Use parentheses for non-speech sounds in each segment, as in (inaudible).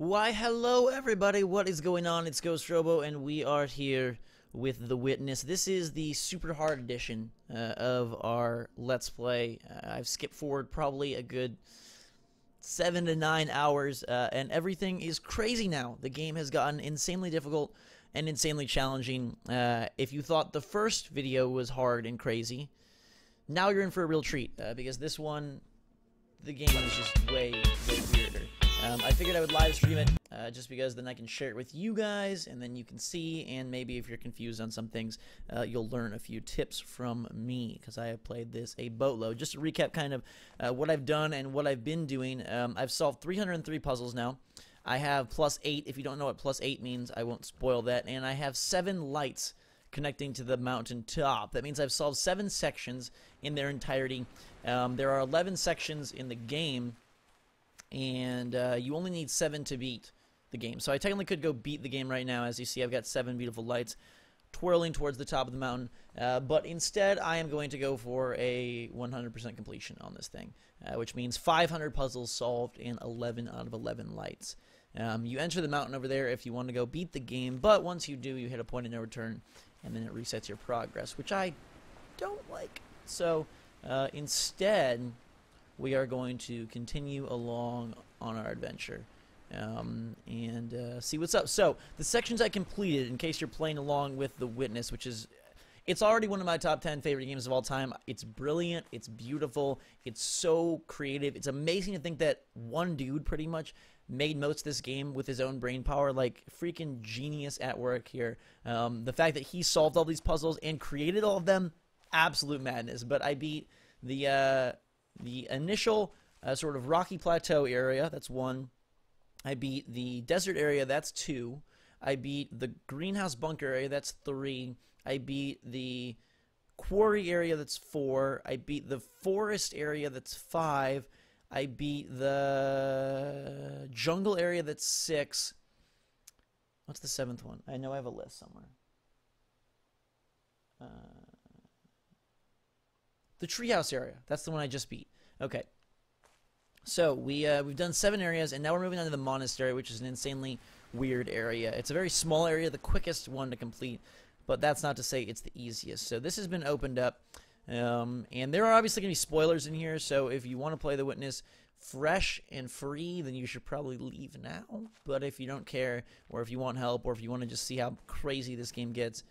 Why, hello everybody, what is going on? It's Ghost Robo, and we are here with The Witness. This is the super hard edition uh, of our Let's Play. Uh, I've skipped forward probably a good seven to nine hours, uh, and everything is crazy now. The game has gotten insanely difficult and insanely challenging. Uh, if you thought the first video was hard and crazy, now you're in for a real treat, uh, because this one, the game is just way. Um, I figured I would live stream it uh, just because then I can share it with you guys and then you can see and maybe if you're confused on some things uh, you'll learn a few tips from me because I have played this a boatload. Just to recap kind of uh, what I've done and what I've been doing, um, I've solved 303 puzzles now. I have plus 8. If you don't know what plus 8 means, I won't spoil that. And I have 7 lights connecting to the mountain top. That means I've solved 7 sections in their entirety. Um, there are 11 sections in the game and uh, you only need seven to beat the game. So I technically could go beat the game right now. As you see, I've got seven beautiful lights twirling towards the top of the mountain. Uh, but instead, I am going to go for a 100% completion on this thing, uh, which means 500 puzzles solved and 11 out of 11 lights. Um, you enter the mountain over there if you want to go beat the game, but once you do, you hit a point of no return, and then it resets your progress, which I don't like. So uh, instead, we are going to continue along on our adventure um, and uh, see what's up. So, the sections I completed, in case you're playing along with The Witness, which is. It's already one of my top 10 favorite games of all time. It's brilliant. It's beautiful. It's so creative. It's amazing to think that one dude pretty much made most of this game with his own brain power. Like, freaking genius at work here. Um, the fact that he solved all these puzzles and created all of them, absolute madness. But I beat the. Uh, the initial uh, sort of rocky plateau area, that's one. I beat the desert area, that's two. I beat the greenhouse bunker area, that's three. I beat the quarry area, that's four. I beat the forest area, that's five. I beat the jungle area, that's six. What's the seventh one? I know I have a list somewhere. Uh, the treehouse area. That's the one I just beat. Okay. So we uh, we've done seven areas, and now we're moving on to the monastery, which is an insanely weird area. It's a very small area, the quickest one to complete, but that's not to say it's the easiest. So this has been opened up, um, and there are obviously going to be spoilers in here. So if you want to play the witness fresh and free, then you should probably leave now. But if you don't care, or if you want help, or if you want to just see how crazy this game gets,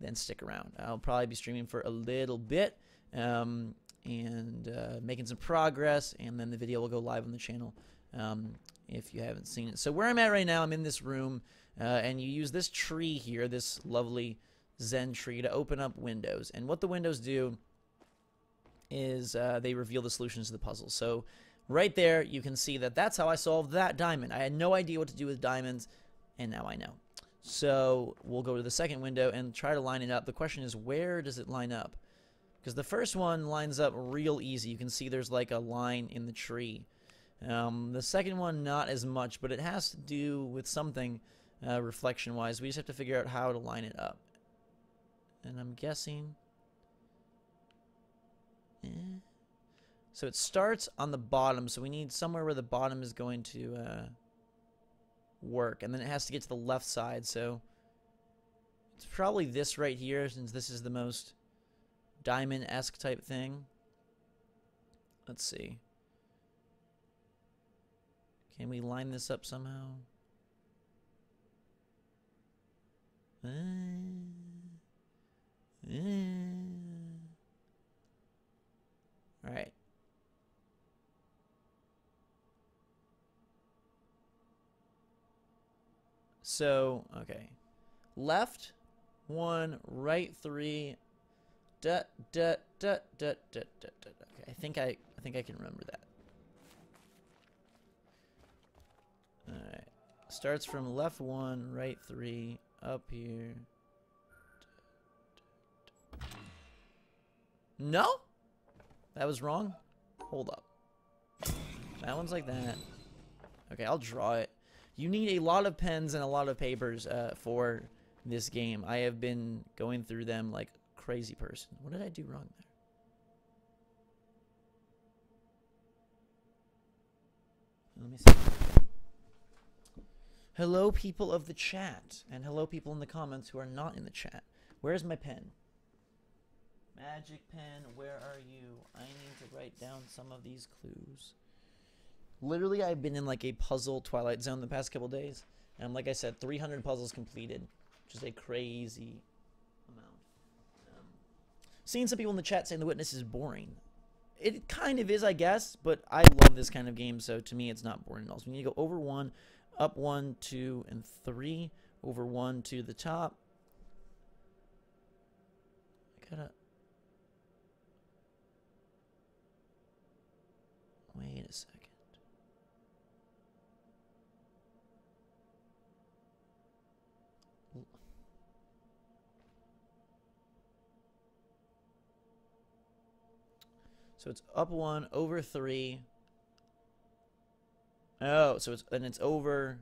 then stick around. I'll probably be streaming for a little bit. Um, and uh, making some progress, and then the video will go live on the channel um, if you haven't seen it. So where I'm at right now, I'm in this room, uh, and you use this tree here, this lovely Zen tree, to open up windows. And what the windows do is uh, they reveal the solutions to the puzzle. So right there, you can see that that's how I solved that diamond. I had no idea what to do with diamonds, and now I know. So we'll go to the second window and try to line it up. The question is, where does it line up? Because the first one lines up real easy. You can see there's like a line in the tree. Um, the second one, not as much, but it has to do with something uh, reflection-wise. We just have to figure out how to line it up. And I'm guessing... Eh. So it starts on the bottom, so we need somewhere where the bottom is going to uh, work. And then it has to get to the left side, so... It's probably this right here, since this is the most diamond-esque type thing. Let's see. Can we line this up somehow? Uh, uh. All right. So, okay. Left, one, right, three, da, da, da, da, da, da, da. Okay, I think I, I think I can remember that. Alright. Starts from left one, right three, up here. No? That was wrong? Hold up. That one's like that. Okay, I'll draw it. You need a lot of pens and a lot of papers uh, for this game. I have been going through them like crazy person. What did I do wrong there? Let me see. Hello, people of the chat, and hello, people in the comments who are not in the chat. Where's my pen? Magic pen, where are you? I need to write down some of these clues. Literally, I've been in like a puzzle Twilight Zone the past couple days, and like I said, 300 puzzles completed, which is a crazy seeing some people in the chat saying The Witness is boring. It kind of is, I guess, but I love this kind of game, so to me, it's not boring at all. So we need to go over one, up one, two, and three. Over one to the top. I gotta. Wait a second. So it's up one, over three. Oh, so it's and it's over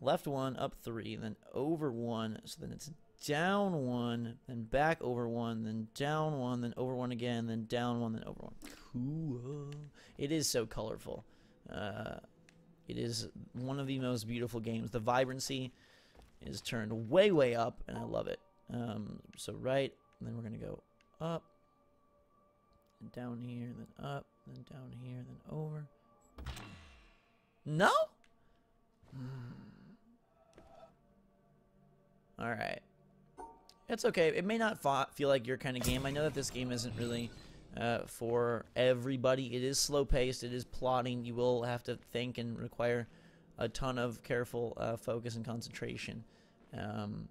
left one, up three, then over one. So then it's down one, then back over one, then down one, then over one again, then down one, then over one. Cool. It is so colorful. Uh, it is one of the most beautiful games. The vibrancy is turned way, way up, and I love it. Um, so right, and then we're gonna go up, and down here, then up, then down here, then over. No? Hmm. Alright. It's okay. It may not feel like your kind of game. I know that this game isn't really uh, for everybody. It is slow paced. It is plotting. You will have to think and require a ton of careful uh, focus and concentration. Um,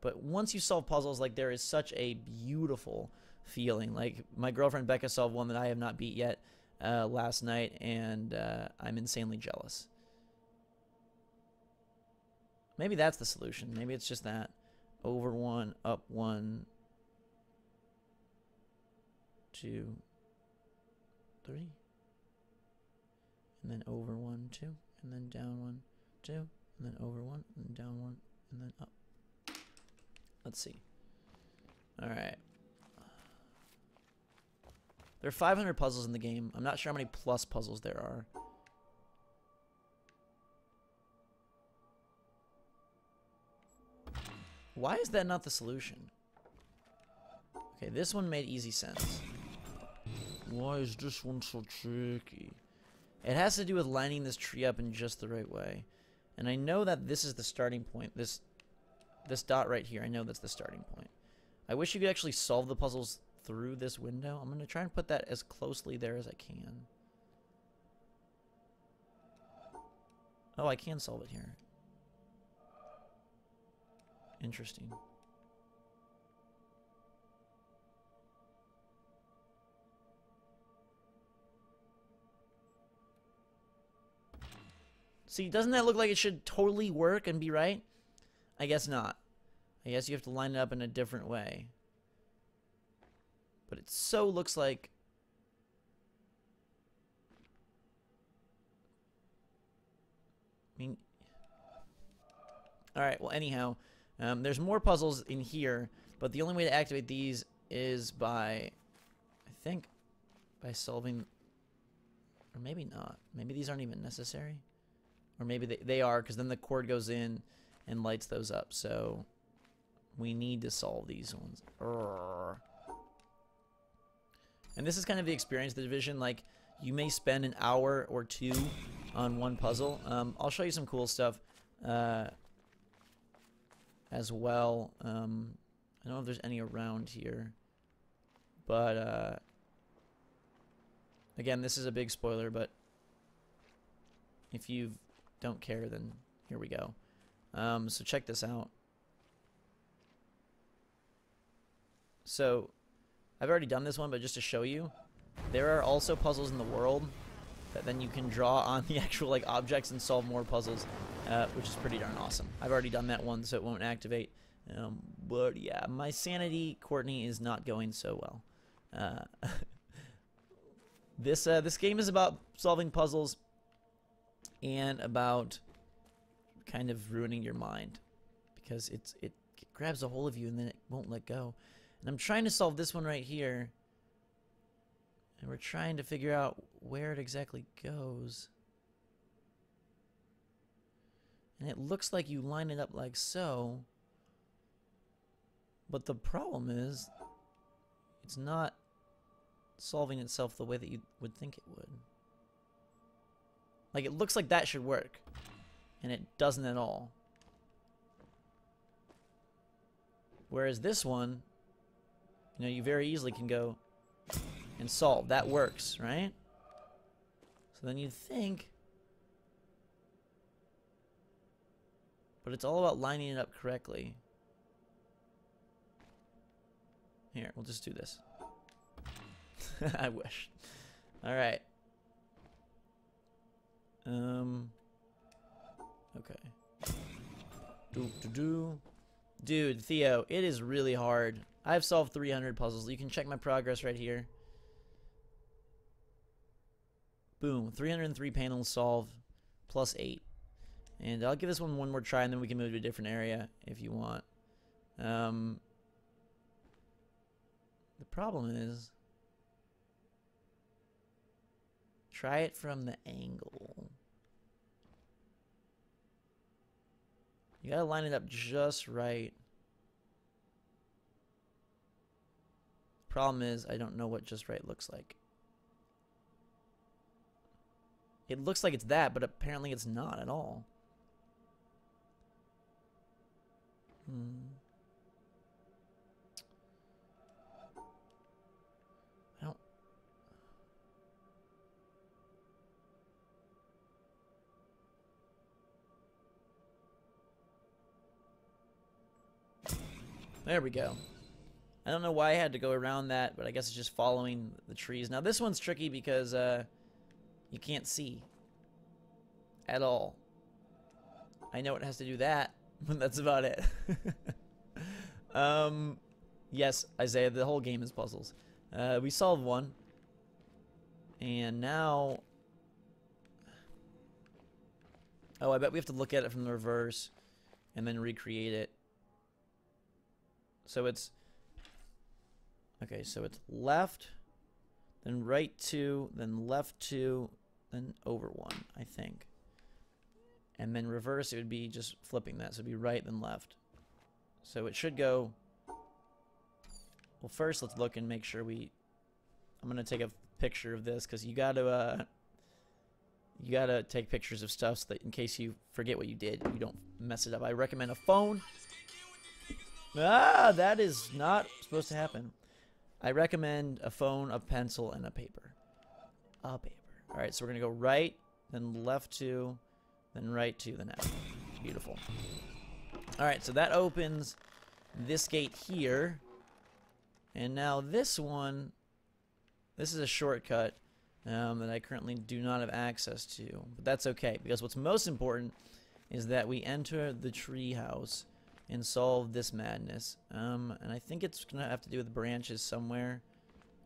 but once you solve puzzles, like there is such a beautiful feeling. Like my girlfriend Becca solved one that I have not beat yet uh, last night, and uh, I'm insanely jealous. Maybe that's the solution. Maybe it's just that. Over one, up one, two, three. And then over one, two. And then down one, two. And then over one, and down one, and then up. Let's see. All right. There are 500 puzzles in the game. I'm not sure how many plus puzzles there are. Why is that not the solution? Okay, this one made easy sense. Why is this one so tricky? It has to do with lining this tree up in just the right way. And I know that this is the starting point. This this dot right here, I know that's the starting point. I wish you could actually solve the puzzles through this window. I'm going to try and put that as closely there as I can. Oh, I can solve it here. Interesting. See, doesn't that look like it should totally work and be right? I guess not. I guess you have to line it up in a different way. But it so looks like... I mean... Alright, well anyhow, um, there's more puzzles in here, but the only way to activate these is by, I think, by solving, or maybe not. Maybe these aren't even necessary. Or maybe they, they are, because then the cord goes in and lights those up. So we need to solve these ones. Urgh. And this is kind of the experience the division. Like, you may spend an hour or two on one puzzle. Um, I'll show you some cool stuff uh, as well. Um, I don't know if there's any around here. But, uh, again, this is a big spoiler, but if you don't care, then here we go. Um, so check this out. So I've already done this one, but just to show you, there are also puzzles in the world that then you can draw on (laughs) the actual like objects and solve more puzzles, uh, which is pretty darn awesome. I've already done that one, so it won't activate. Um, but yeah, my sanity, Courtney, is not going so well. Uh, (laughs) this uh, this game is about solving puzzles and about kind of ruining your mind because it's it grabs a hold of you and then it won't let go. And I'm trying to solve this one right here. And we're trying to figure out where it exactly goes. And it looks like you line it up like so. But the problem is, it's not solving itself the way that you would think it would. Like, it looks like that should work. And it doesn't at all. Whereas this one, you know, you very easily can go and solve. That works, right? So then you think... But it's all about lining it up correctly. Here, we'll just do this. (laughs) I wish. Alright. Um... Okay. Do, do, do. Dude, Theo, it is really hard. I've solved 300 puzzles. You can check my progress right here. Boom, 303 panels solved, plus 8. And I'll give this one one more try, and then we can move to a different area if you want. Um, the problem is, try it from the angle. You gotta line it up just right. Problem is, I don't know what just right looks like. It looks like it's that, but apparently it's not at all. Hmm. There we go. I don't know why I had to go around that, but I guess it's just following the trees. Now this one's tricky because uh, you can't see at all. I know it has to do that, (laughs) but that's about it. (laughs) um, yes, Isaiah, the whole game is puzzles. Uh, we solved one. And now... Oh, I bet we have to look at it from the reverse and then recreate it. So it's... Okay, so it's left, then right two, then left two, then over one, I think. And then reverse, it would be just flipping that. So it'd be right, then left. So it should go... Well, first let's look and make sure we... I'm going to take a picture of this because you got to... Uh, you got to take pictures of stuff so that in case you forget what you did, you don't mess it up. I recommend a phone. Ah, that is not supposed to happen. I recommend a phone, a pencil, and a paper. A paper. All right, so we're going to go right, then left two, then right to the next. Beautiful. All right, so that opens this gate here. And now this one, this is a shortcut um, that I currently do not have access to. But that's okay, because what's most important is that we enter the tree house and solve this madness. Um, and I think it's going to have to do with branches somewhere.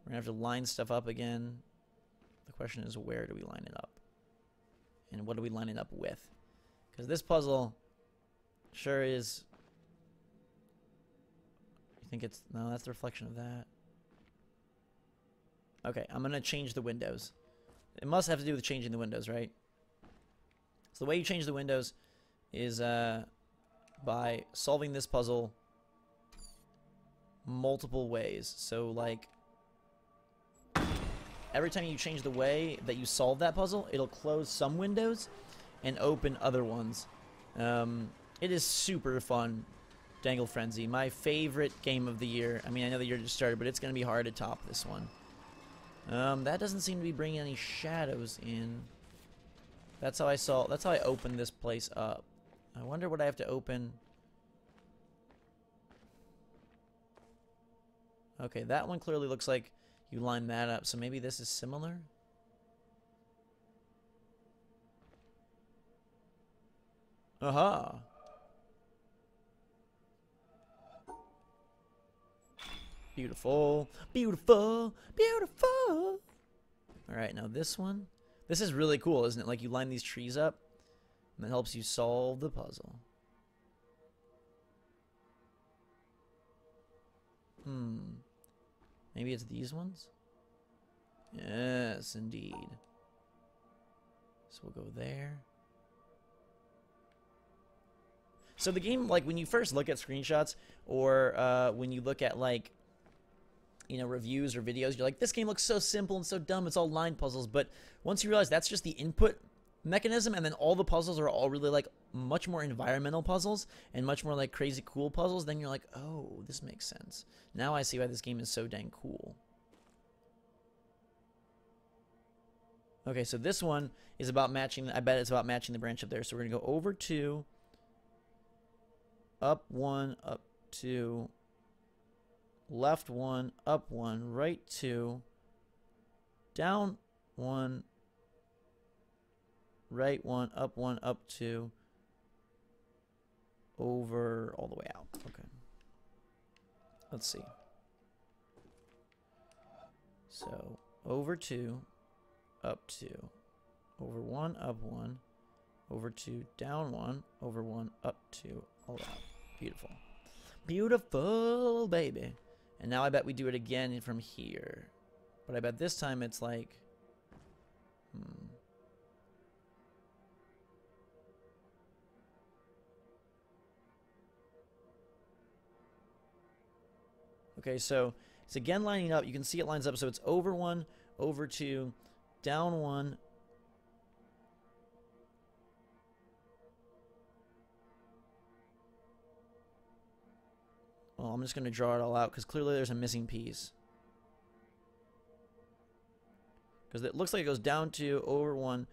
We're going to have to line stuff up again. The question is, where do we line it up? And what do we line it up with? Because this puzzle sure is... You think it's... No, that's the reflection of that. Okay, I'm going to change the windows. It must have to do with changing the windows, right? So the way you change the windows is... uh by solving this puzzle multiple ways. So, like, every time you change the way that you solve that puzzle, it'll close some windows and open other ones. Um, it is super fun, Dangle Frenzy. My favorite game of the year. I mean, I know the year just started, but it's going to be hard to top this one. Um, that doesn't seem to be bringing any shadows in. That's how I saw. That's how I opened this place up. I wonder what I have to open. Okay, that one clearly looks like you line that up, so maybe this is similar? Aha! Beautiful, beautiful, beautiful! Alright, now this one. This is really cool, isn't it? Like you line these trees up, that helps you solve the puzzle. Hmm. Maybe it's these ones? Yes, indeed. So we'll go there. So the game, like when you first look at screenshots or uh, when you look at like you know reviews or videos, you're like, this game looks so simple and so dumb. It's all line puzzles. But once you realize that's just the input mechanism, and then all the puzzles are all really like much more environmental puzzles and much more like crazy cool puzzles, then you're like, oh, this makes sense. Now I see why this game is so dang cool. Okay, so this one is about matching, I bet it's about matching the branch up there. So we're to go over two, up one, up two, left one, up one, right two, down one, right one, up one, up two, over all the way out. Okay. Let's see. So over two, up two, over one, up one, over two, down one, over one, up two, all out. Beautiful. Beautiful, baby. And now I bet we do it again from here. But I bet this time it's like... Hmm. Okay, so it's again lining up. You can see it lines up. So it's over one, over two, down one. Well, I'm just going to draw it all out because clearly there's a missing piece. Because it looks like it goes down two, over one,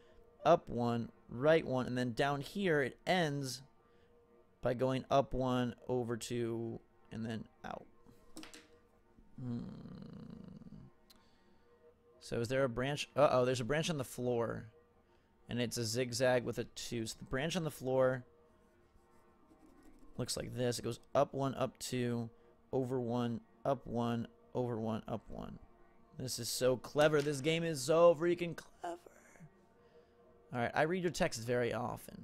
up one, right one, and then down here it ends by going up one, over two, and then out. Hmm. So is there a branch? Uh-oh, there's a branch on the floor. And it's a zigzag with a two. So the branch on the floor looks like this. It goes up one, up two, over one, up one, over one, up one. This is so clever. This game is so freaking clever. Alright, I read your text very often.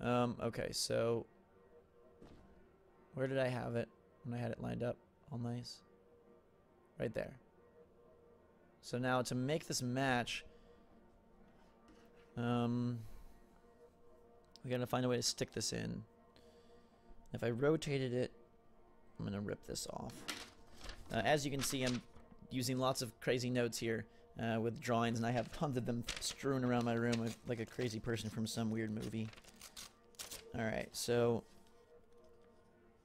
Um, okay, so... Where did I have it when I had it lined up? All nice. Right there. So now to make this match, um, we gotta find a way to stick this in. If I rotated it, I'm gonna rip this off. Uh, as you can see, I'm using lots of crazy notes here uh, with drawings, and I have tons of them strewn around my room like a crazy person from some weird movie. Alright, so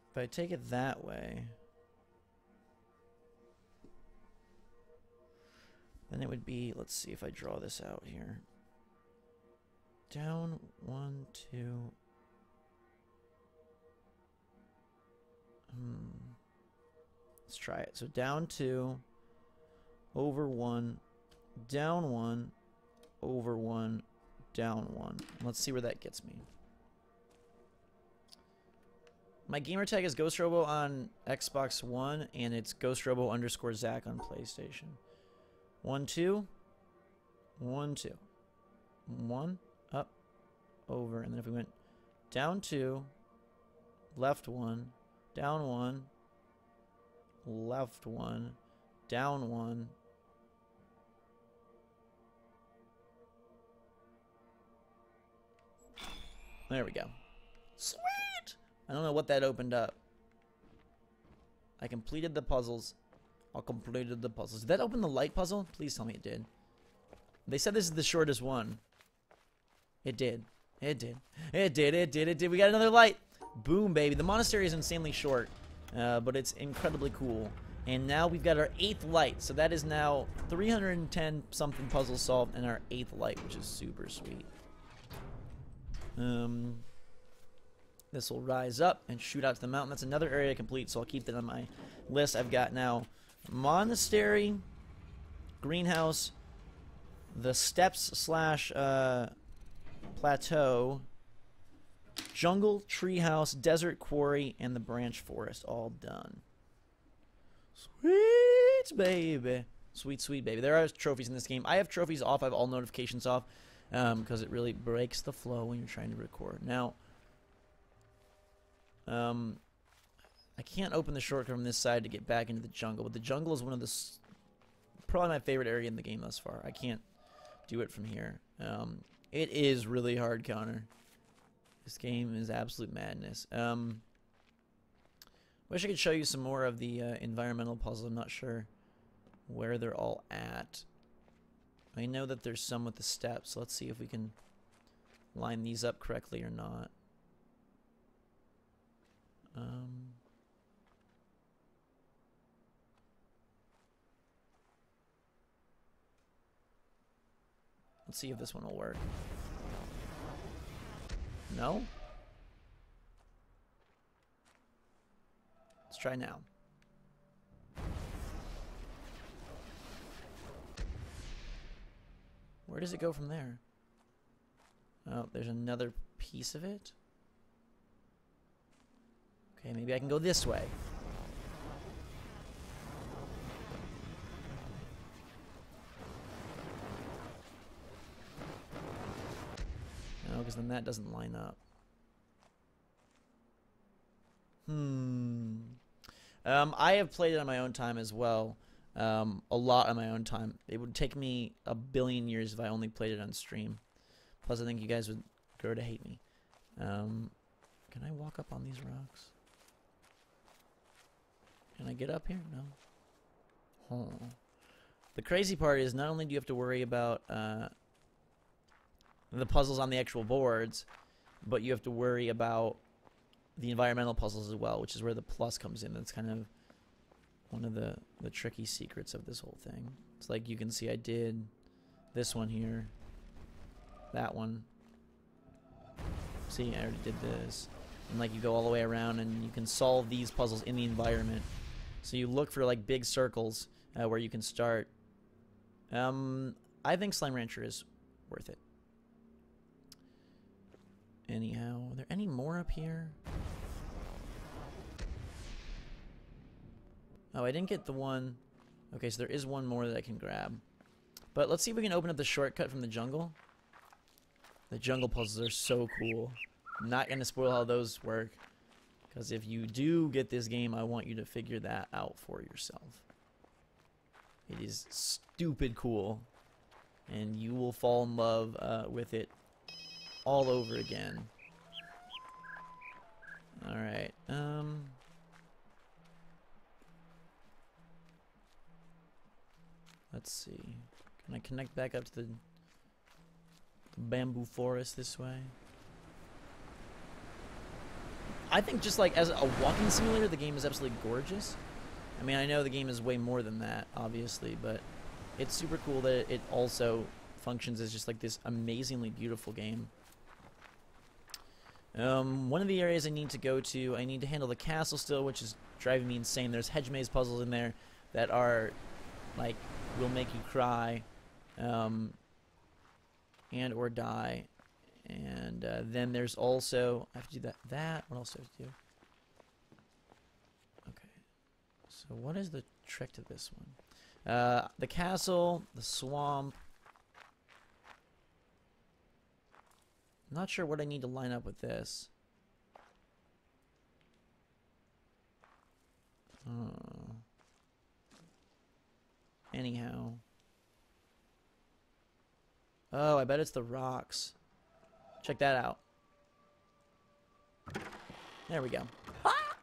if I take it that way, Then it would be, let's see if I draw this out here. Down, one, two. Hmm. Let's try it. So down two, over one, down one, over one, down one. Let's see where that gets me. My gamertag is Ghost Robo on Xbox One, and it's Ghost Robo underscore Zach on PlayStation. One, two. One, two. One, up, over. And then if we went down two, left one, down one, left one, down one, There we go. Sweet! I don't know what that opened up. I completed the puzzles. I completed the puzzles. Did that open the light puzzle? Please tell me it did. They said this is the shortest one. It did. It did. It did. It did. It did. We got another light. Boom, baby. The monastery is insanely short, uh, but it's incredibly cool. And now we've got our eighth light. So that is now 310 something puzzles solved and our eighth light, which is super sweet. Um, this will rise up and shoot out to the mountain. That's another area complete, so I'll keep that on my list. I've got now monastery, greenhouse, the steps slash uh, plateau, jungle, treehouse, desert quarry, and the branch forest all done. Sweet baby. Sweet, sweet baby. There are trophies in this game. I have trophies off. I have all notifications off because um, it really breaks the flow when you're trying to record. Now, um, I can't open the shortcut from this side to get back into the jungle, but the jungle is one of the probably my favorite area in the game thus far. I can't do it from here. Um, it is really hard, Connor. This game is absolute madness. Um, wish I could show you some more of the uh, environmental puzzles. I'm not sure where they're all at. I know that there's some with the steps. Let's see if we can line these up correctly or not. Um, let's see if this one will work. No? Let's try now. Where does it go from there? Oh, there's another piece of it. Okay, maybe I can go this way. No, because then that doesn't line up. Hmm. Um, I have played it on my own time as well. Um, a lot on my own time. It would take me a billion years if I only played it on stream. Plus, I think you guys would grow to hate me. Um, can I walk up on these rocks? Can I get up here? No. Oh. The crazy part is not only do you have to worry about uh, the puzzles on the actual boards, but you have to worry about the environmental puzzles as well, which is where the plus comes in. That's kind of one of the, the tricky secrets of this whole thing. It's like you can see I did this one here, that one. See, I already did this. And like you go all the way around and you can solve these puzzles in the environment. So you look for like big circles uh, where you can start. Um, I think Slime Rancher is worth it. Anyhow, are there any more up here? Oh, I didn't get the one. Okay, so there is one more that I can grab. But let's see if we can open up the shortcut from the jungle. The jungle puzzles are so cool. I'm not going to spoil how those work. Because if you do get this game, I want you to figure that out for yourself. It is stupid cool. And you will fall in love uh, with it all over again. Alright, um... Let's see. Can I connect back up to the, the bamboo forest this way? I think just like as a walking simulator, the game is absolutely gorgeous. I mean, I know the game is way more than that, obviously, but it's super cool that it also functions as just like this amazingly beautiful game. Um, one of the areas I need to go to, I need to handle the castle still, which is driving me insane. There's hedge maze puzzles in there that are, like, will make you cry, um, and or die. And uh, then there's also, I have to do that, that, what else do I have to do? Okay, so what is the trick to this one? Uh, the castle, the swamp, I'm not sure what I need to line up with this. Uh, anyhow. Oh, I bet it's the rocks. Check that out. There we go. (laughs) Ah!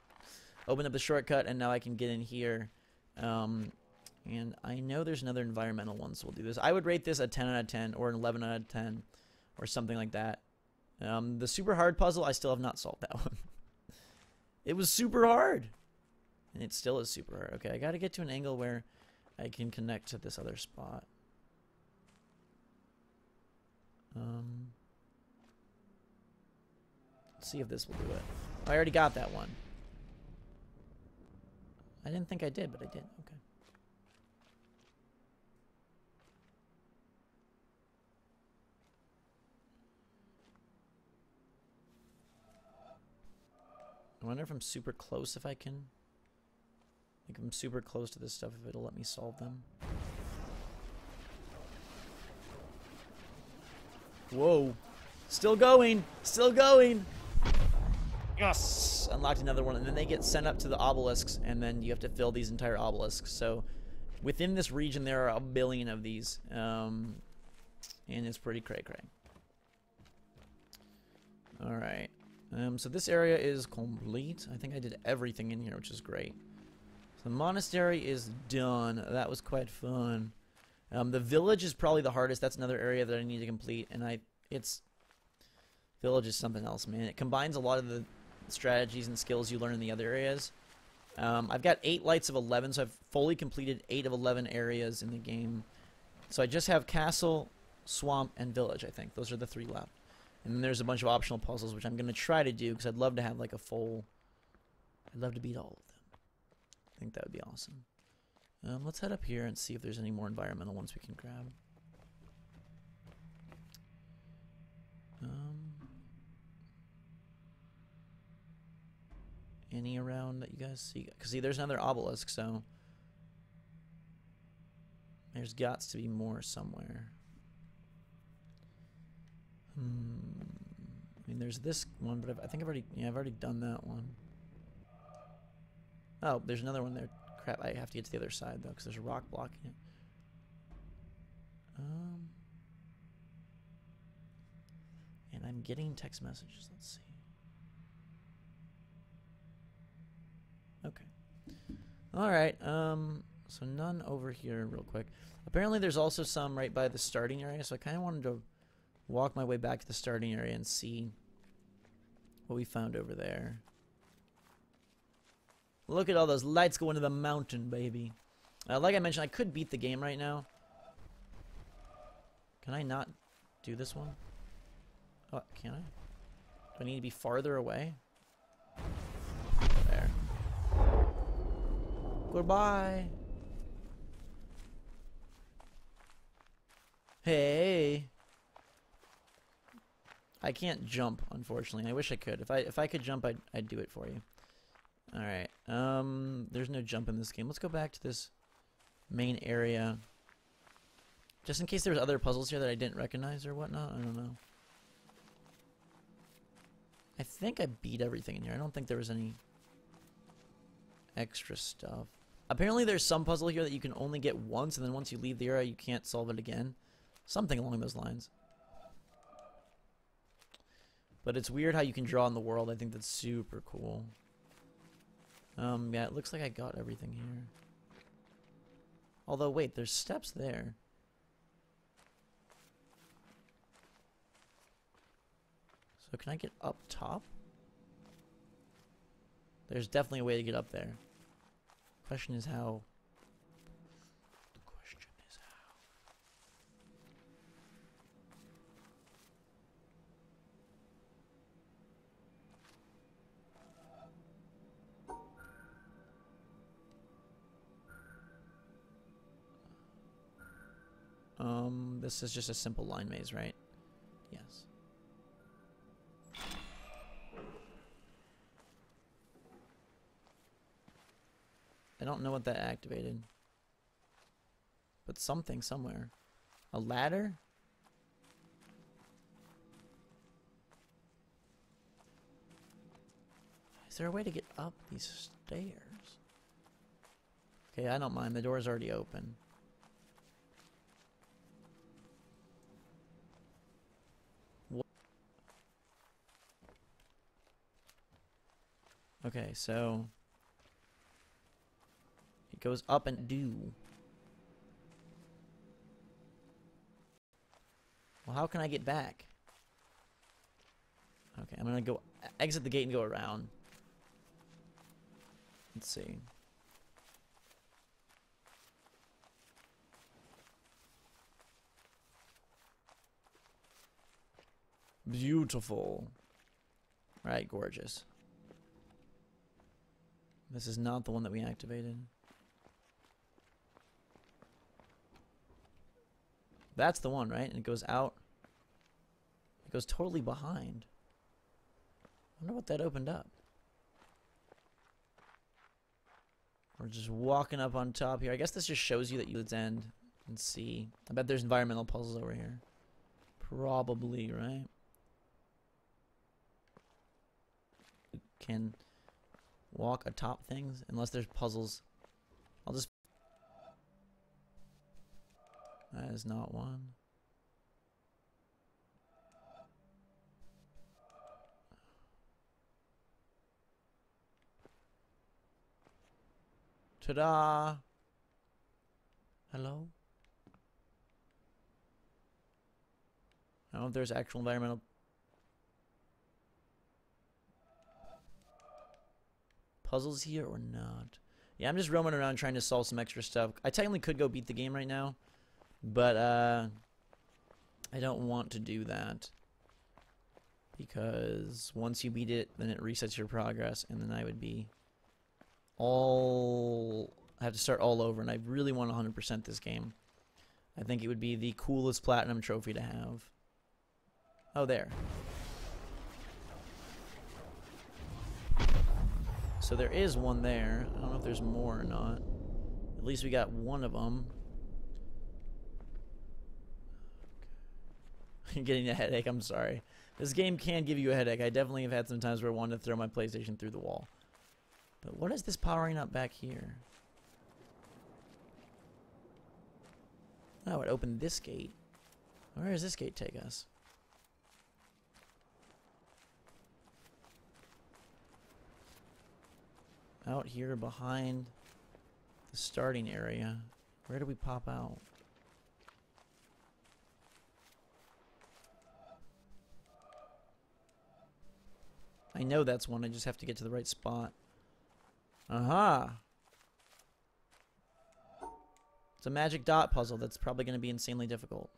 Open up the shortcut, and now I can get in here. Um, and I know there's another environmental one, so we'll do this. I would rate this a 10 out of 10, or an 11 out of 10, or something like that. Um, the super hard puzzle, I still have not solved that (laughs) one. it was super hard. And it still is super hard. Okay, I gotta get to an angle where I can connect to this other spot. Um, let's see if this will do it. Oh, I already got that one. I didn't think I did, but I did. Okay. I wonder if I'm super close if I can. Like, if I'm super close to this stuff, if it'll let me solve them. Whoa. Still going. Still going. Yes! Unlocked another one. And then they get sent up to the obelisks, and then you have to fill these entire obelisks. So, within this region, there are a billion of these. Um, and it's pretty cray-cray. Alright. Um, so this area is complete. I think I did everything in here, which is great. So the monastery is done. That was quite fun. Um, the village is probably the hardest. That's another area that I need to complete, and I it's village is something else, man. It combines a lot of the strategies and skills you learn in the other areas. Um, I've got eight lights of eleven, so I've fully completed eight of eleven areas in the game. So I just have castle, swamp, and village. I think those are the three left. And then there's a bunch of optional puzzles, which I'm going to try to do because I'd love to have like a full. I'd love to beat all of them. I think that would be awesome. Um, let's head up here and see if there's any more environmental ones we can grab. Um, any around that you guys see? Because see, there's another obelisk, so there's got to be more somewhere. Hmm. I mean, there's this one, but I've, I think I've already, yeah, I've already done that one. Oh, there's another one there. Crap, I have to get to the other side though, because there's a rock blocking it. Um, and I'm getting text messages. Let's see. Okay. All right. Um. So none over here, real quick. Apparently, there's also some right by the starting area. So I kind of wanted to walk my way back to the starting area and see what we found over there. Look at all those lights going to the mountain, baby. Uh, like I mentioned, I could beat the game right now. Can I not do this one? Oh, can I? Do I need to be farther away? Goodbye. Hey. I can't jump, unfortunately. I wish I could. If I if I could jump, I'd I'd do it for you. All right. Um, there's no jump in this game. Let's go back to this main area. Just in case there was other puzzles here that I didn't recognize or whatnot. I don't know. I think I beat everything in here. I don't think there was any extra stuff. Apparently there's some puzzle here that you can only get once, and then once you leave the area, you can't solve it again. Something along those lines. But it's weird how you can draw in the world. I think that's super cool. Um, yeah, it looks like I got everything here. Although, wait, there's steps there. So can I get up top? There's definitely a way to get up there. Question is how. The question is how. Um, this is just a simple line maze, right? Yes. Don't know what that activated. But something somewhere. A ladder? Is there a way to get up these stairs? Okay, I don't mind. The door's already open. Okay, so goes up and do. Well, how can I get back? Okay, I'm gonna go exit the gate and go around. Let's see. Beautiful. Right, gorgeous. This is not the one that we activated. That's the one, right? And it goes out. It goes totally behind. I wonder what that opened up. We're just walking up on top here. I guess this just shows you that you end and see. I bet there's environmental puzzles over here. Probably, right? Can walk atop things unless there's puzzles. I'll just. That is not one. Ta-da! Hello? I don't know if there's actual environmental puzzles here or not. Yeah, I'm just roaming around trying to solve some extra stuff. I technically could go beat the game right now, but uh, I don't want to do that because once you beat it, then it resets your progress, and then I would be all I have to start all over, and I really want 100% this game. I think it would be the coolest platinum trophy to have. Oh, there. So there is one there. I don't know if there's more or not. At least we got one of them. I'm (laughs) getting a headache. I'm sorry. This game can give you a headache. I definitely have had some times where I wanted to throw my PlayStation through the wall. But what is this powering up back here? Oh, it opened this gate. Where does this gate take us? Out here behind the starting area. Where do we pop out? I know that's one, I just have to get to the right spot. Aha! It's a magic dot puzzle that's probably going to be insanely difficult.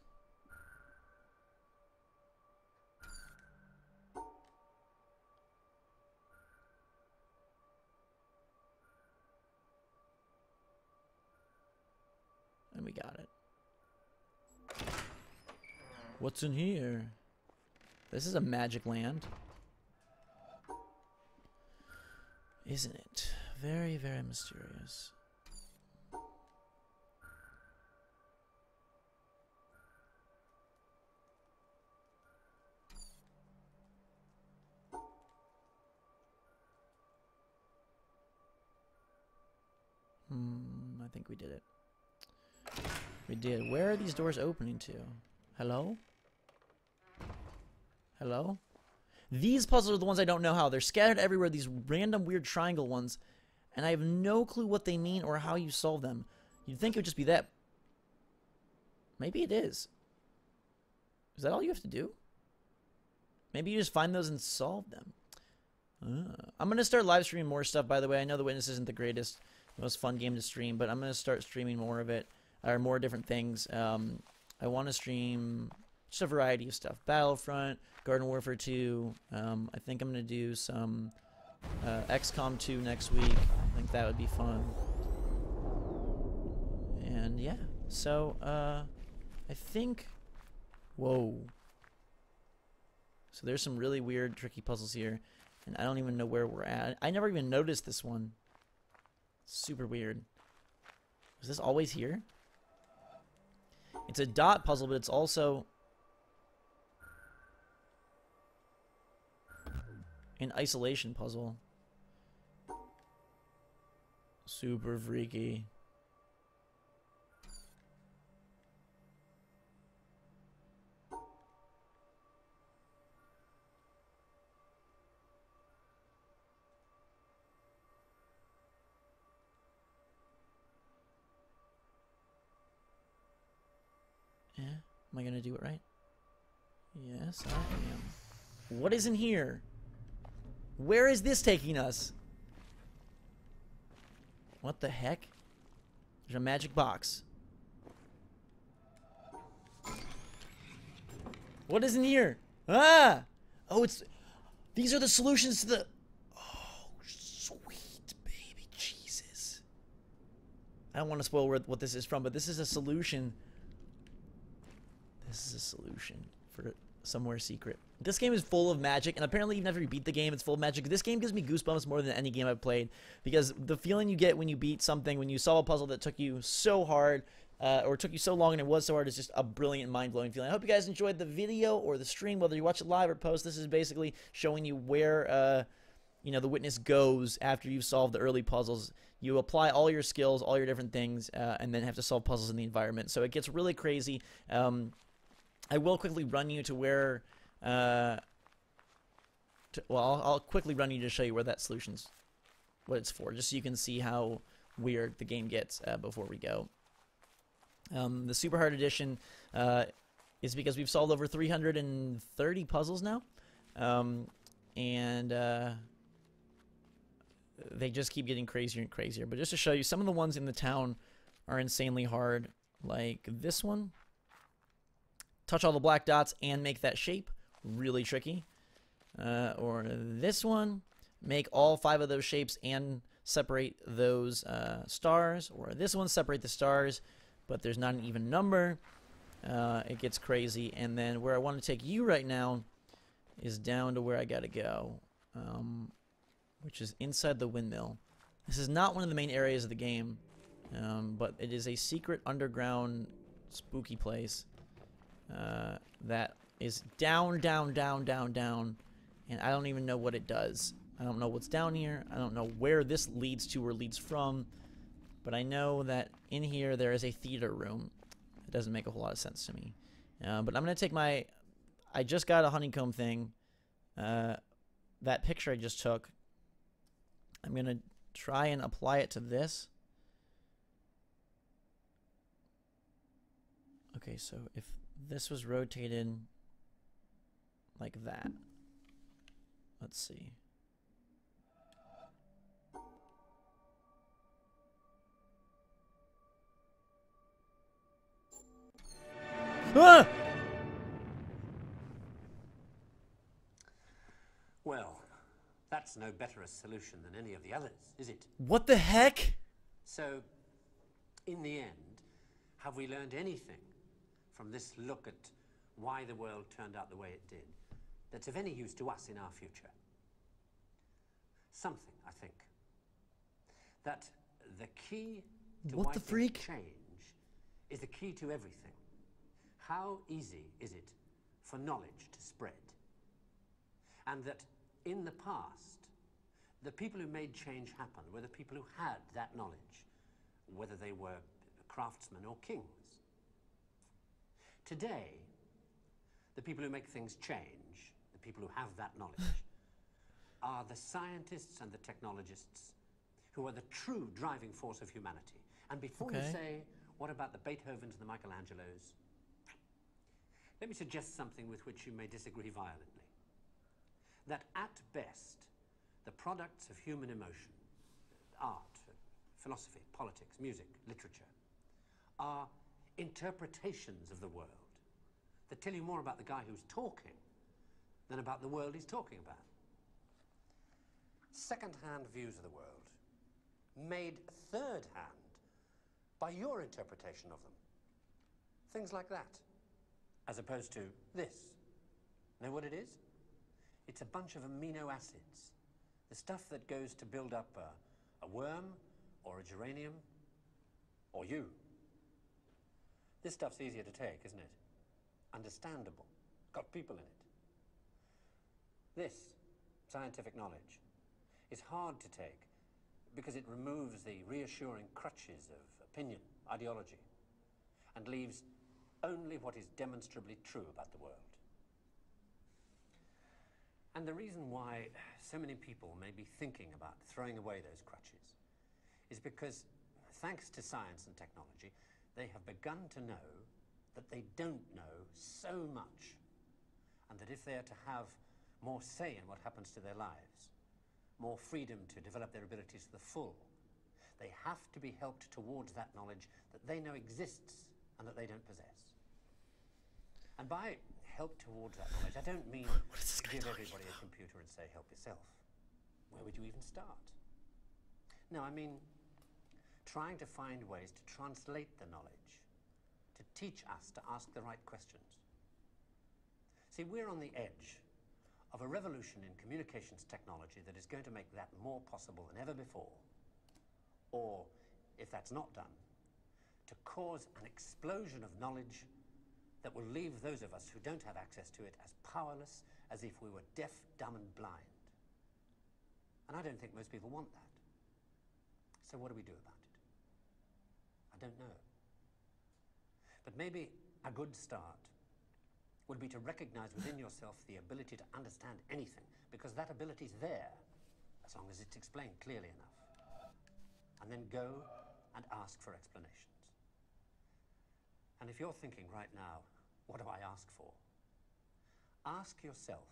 And we got it. What's in here? This is a magic land. Isn't it? Very, very mysterious. Hmm, I think we did it. We did. Where are these doors opening to? Hello? Hello? These puzzles are the ones I don't know how. They're scattered everywhere, these random weird triangle ones, and I have no clue what they mean or how you solve them. You'd think it would just be that. Maybe it is. Is that all you have to do? Maybe you just find those and solve them. Uh, I'm going to start live streaming more stuff, by the way. I know The Witness isn't the greatest most fun game to stream, but I'm going to start streaming more of it, or more different things. Um, I want to stream just a variety of stuff. Battlefront, Garden Warfare 2. Um, I think I'm going to do some uh, XCOM 2 next week. I think that would be fun. And yeah, so uh, I think... Whoa. So there's some really weird, tricky puzzles here. And I don't even know where we're at. I never even noticed this one. Super weird. Was this always here? It's a dot puzzle, but it's also an isolation puzzle. Super freaky. Yeah, am I gonna do it right? Yes, I am. What is in here? Where is this taking us? What the heck? There's a magic box. What is in here? Ah! Oh, it's... These are the solutions to the... Oh, sweet baby Jesus. I don't want to spoil where, what this is from, but this is a solution this is a solution for somewhere secret. This game is full of magic, and apparently even after you beat the game, it's full of magic. This game gives me goosebumps more than any game I've played, because the feeling you get when you beat something, when you solve a puzzle that took you so hard, uh, or took you so long and it was so hard, is just a brilliant, mind-blowing feeling. I hope you guys enjoyed the video or the stream, whether you watch it live or post. This is basically showing you where, uh, you know, the witness goes after you've solved the early puzzles. You apply all your skills, all your different things, uh, and then have to solve puzzles in the environment. So it gets really crazy. Um, I will quickly run you to where, uh, to, well, I'll, I'll, quickly run you to show you where that solution's, what it's for, just so you can see how weird the game gets uh, before we go. Um, the super hard edition uh, is because we've solved over 330 puzzles now, um, and uh, they just keep getting crazier and crazier. But just to show you, some of the ones in the town are insanely hard, like this one. Touch all the black dots and make that shape, really tricky. Uh, or this one, make all five of those shapes and separate those uh, stars. Or this one, separate the stars, but there's not an even number. Uh, it gets crazy. And then where I want to take you right now is down to where I got to go, um, which is inside the windmill. This is not one of the main areas of the game, um, but it is a secret underground spooky place uh, that is down, down, down, down, down, and I don't even know what it does. I don't know what's down here. I don't know where this leads to or leads from, but I know that in here there is a theater room. It doesn't make a whole lot of sense to me. Uh, but I'm going to take my... I just got a honeycomb thing. Uh, that picture I just took. I'm going to try and apply it to this. Okay, so if this was rotated like that. Let's see. Ah! Well, that's no better a solution than any of the others, is it? What the heck? So, in the end, have we learned anything from this look at why the world turned out the way it did that's of any use to us in our future? Something, I think. That the key to What why the freak? change is the key to everything. How easy is it for knowledge to spread? And that in the past, the people who made change happen were the people who had that knowledge, whether they were craftsmen or kings. Today, the people who make things change, the people who have that knowledge, (laughs) are the scientists and the technologists who are the true driving force of humanity. And before you say, what about the Beethovens and the Michelangelos? Let me suggest something with which you may disagree violently. That at best, the products of human emotion, art, philosophy, politics, music, literature, are interpretations of the world tell you more about the guy who's talking than about the world he's talking about. Second-hand views of the world, made third-hand by your interpretation of them. Things like that, as opposed to this. Know what it is? It's a bunch of amino acids, the stuff that goes to build up a, a worm or a geranium or you. This stuff's easier to take, isn't it? Understandable. Got people in it. This, scientific knowledge, is hard to take because it removes the reassuring crutches of opinion, ideology, and leaves only what is demonstrably true about the world. And the reason why so many people may be thinking about throwing away those crutches is because, thanks to science and technology, they have begun to know that they don't know so much, and that if they are to have more say in what happens to their lives, more freedom to develop their abilities to the full, they have to be helped towards that knowledge that they know exists and that they don't possess. And by help towards that knowledge, I don't mean give everybody a computer and say, help yourself. Where would you even start? No, I mean trying to find ways to translate the knowledge, to teach us to ask the right questions. See, we're on the edge of a revolution in communications technology that is going to make that more possible than ever before. Or, if that's not done, to cause an explosion of knowledge that will leave those of us who don't have access to it as powerless as if we were deaf, dumb, and blind. And I don't think most people want that. So, what do we do about it? I don't know. But maybe a good start would be to recognize within yourself the ability to understand anything, because that ability is there, as long as it's explained clearly enough. and then go and ask for explanations. And if you're thinking right now, what do I ask for? Ask yourself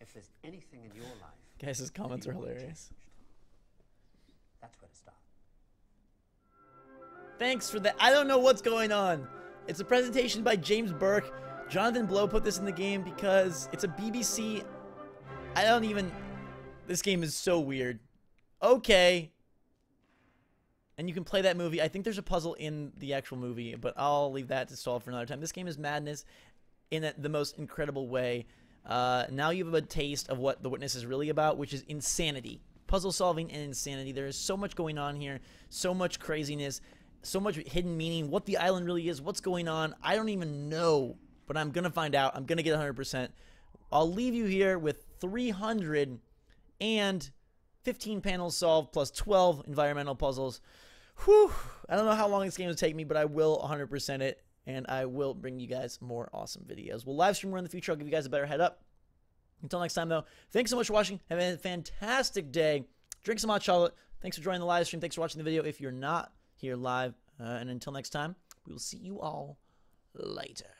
if there's anything in your life. Guys, his comments are hilarious. That's where to start. Thanks for that. I don't know what's going on. It's a presentation by James Burke. Jonathan Blow put this in the game because it's a BBC. I don't even. This game is so weird. Okay. And you can play that movie. I think there's a puzzle in the actual movie, but I'll leave that to solve for another time. This game is madness in the most incredible way. Uh, now you have a taste of what The Witness is really about, which is insanity. Puzzle solving and insanity. There is so much going on here, so much craziness, so much hidden meaning, what the island really is, what's going on. I don't even know, but I'm going to find out. I'm going to get 100%. I'll leave you here with 300 and 15 panels solved plus 12 environmental puzzles. Whew. I don't know how long this game will take me, but I will 100% it, and I will bring you guys more awesome videos. We'll live stream more in the future. I'll give you guys a better head up. Until next time, though, thanks so much for watching. Have a fantastic day. Drink some hot chocolate. Thanks for joining the live stream. Thanks for watching the video if you're not here live. Uh, and until next time, we will see you all later.